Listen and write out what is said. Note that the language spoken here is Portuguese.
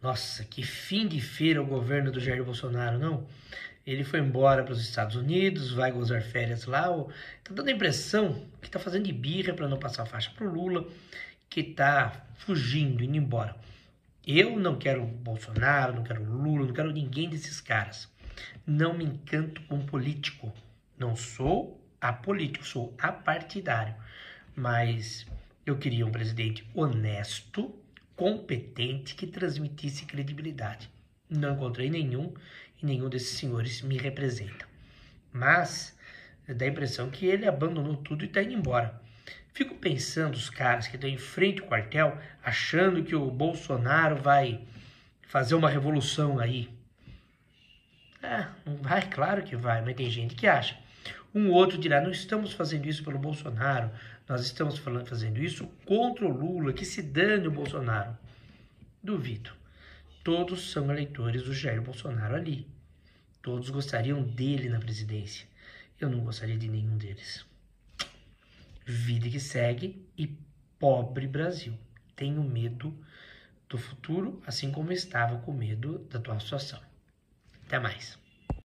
Nossa, que fim de feira o governo do Jair Bolsonaro, não? Ele foi embora para os Estados Unidos, vai gozar férias lá. Tá dando a impressão que tá fazendo de birra para não passar faixa pro Lula, que tá fugindo, indo embora. Eu não quero Bolsonaro, não quero Lula, não quero ninguém desses caras. Não me encanto com político. Não sou apolítico, sou apartidário. Mas eu queria um presidente honesto, competente, que transmitisse credibilidade. Não encontrei nenhum e nenhum desses senhores me representa. Mas dá a impressão que ele abandonou tudo e está indo embora. Fico pensando os caras que estão em frente ao quartel, achando que o Bolsonaro vai fazer uma revolução aí. É, não vai, claro que vai, mas tem gente que acha. Um outro dirá: não estamos fazendo isso pelo Bolsonaro, nós estamos fazendo isso contra o Lula, que se dane o Bolsonaro. Duvido. Todos são eleitores do Jair Bolsonaro ali. Todos gostariam dele na presidência. Eu não gostaria de nenhum deles. Vida que segue e pobre Brasil. Tenho medo do futuro, assim como estava com medo da atual situação. Até mais.